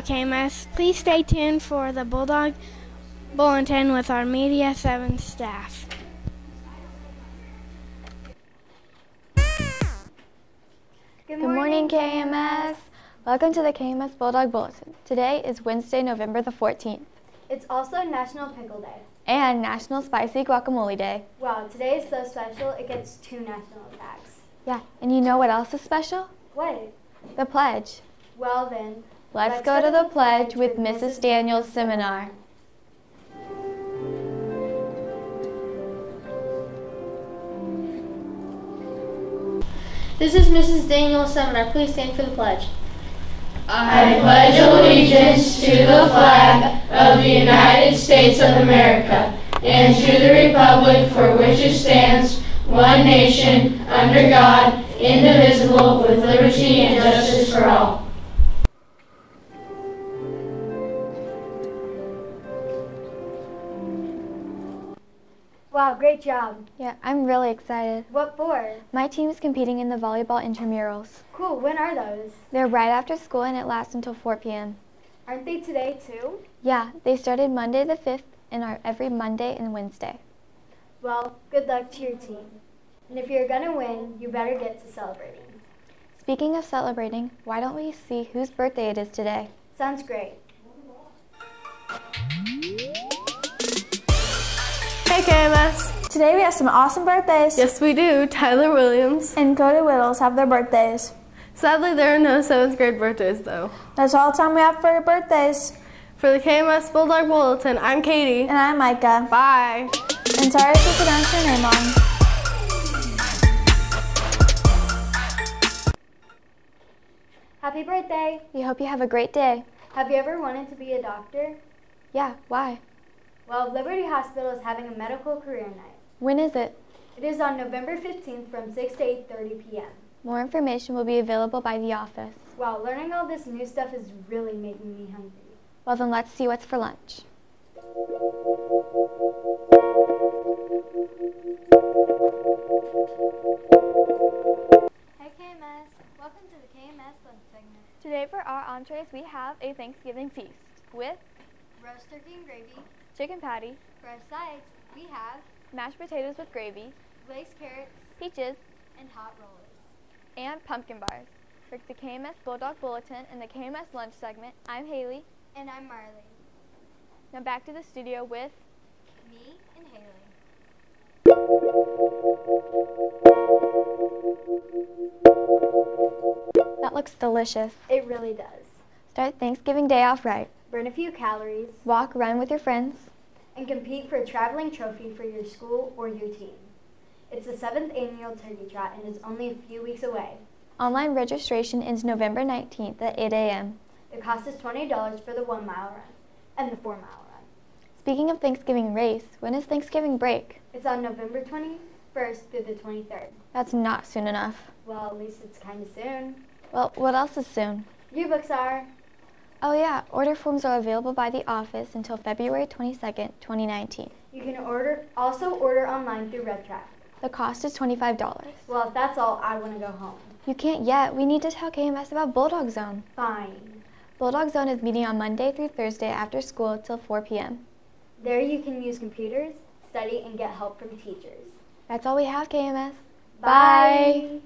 Hello, KMS. Please stay tuned for the Bulldog Bulletin with our Media 7 staff. Good morning, KMS. Welcome to the KMS Bulldog Bulletin. Today is Wednesday, November the 14th. It's also National Pickle Day. And National Spicy Guacamole Day. Wow, today is so special, it gets two national tags. Yeah, and you know what else is special? What? The pledge. Well then, let's, let's go, go, to the pledge with Mrs. Daniels Seminar. This is Mrs. Daniels Seminar. Please stand for the pledge. I pledge allegiance to the flag of the United States of America and to the republic for which it stands, one nation, under God, indivisible, with liberty and justice for all. Wow, great job. Yeah, I'm really excited. What for? My team is competing in the volleyball intramurals. Cool, when are those? They're right after school and it lasts until 4 p.m. Aren't they today too? Yeah, they started Monday the 5th and are every Monday and Wednesday. Well, good luck to your team. And if you're going to win, you better get to celebrating. Speaking of celebrating, why don't we see whose birthday it is today? Sounds great. Today we have some awesome birthdays. Yes we do. Tyler Williams and Cody Whittles have their birthdays. Sadly there are no 7th grade birthdays though. That's all the time we have for your birthdays. For the KMS Bulldog Bulletin, I'm Katie. And I'm Micah. Bye. And sorry if we pronounced your name wrong. Happy birthday! We hope you have a great day. Have you ever wanted to be a doctor? Yeah, why? Well, Liberty Hospital is having a medical career night. When is it? It is on November 15th from 6 to 8.30 p.m. More information will be available by the office. Wow, learning all this new stuff is really making me hungry. Well, then let's see what's for lunch. Hey KMS, welcome to the KMS lunch segment. Today for our entrees we have a Thanksgiving feast with roast turkey and gravy, chicken patty. For our sides, we have mashed potatoes with gravy, glazed carrots, peaches, and hot rollers. And pumpkin bars. For the KMS Bulldog Bulletin and the KMS Lunch segment, I'm Haley. And I'm Marley. Now back to the studio with me and Haley. That looks delicious. It really does. Start Thanksgiving Day off right. Burn a few calories. Walk, run with your friends. And compete for a traveling trophy for your school or your team. It's the seventh annual Turkey Trot and is only a few weeks away. Online registration ends November 19th at 8 a.m. The cost is $20 for the one mile run and the four mile run. Speaking of Thanksgiving race, when is Thanksgiving break? It's on November 21st through the 23rd. That's not soon enough. Well, at least it's kind of soon. Well, what else is soon? Yearbooks are. Oh yeah, order forms are available by the office until February 22nd, 2019. You can order also order online through RedTrack. The cost is $25. Well, if that's all, I want to go home. You can't yet. We need to tell KMS about Bulldog Zone. Fine. Bulldog Zone is meeting on Monday through Thursday after school till 4 p.m. There you can use computers, study, and get help from teachers. That's all we have, KMS. Bye. Bye.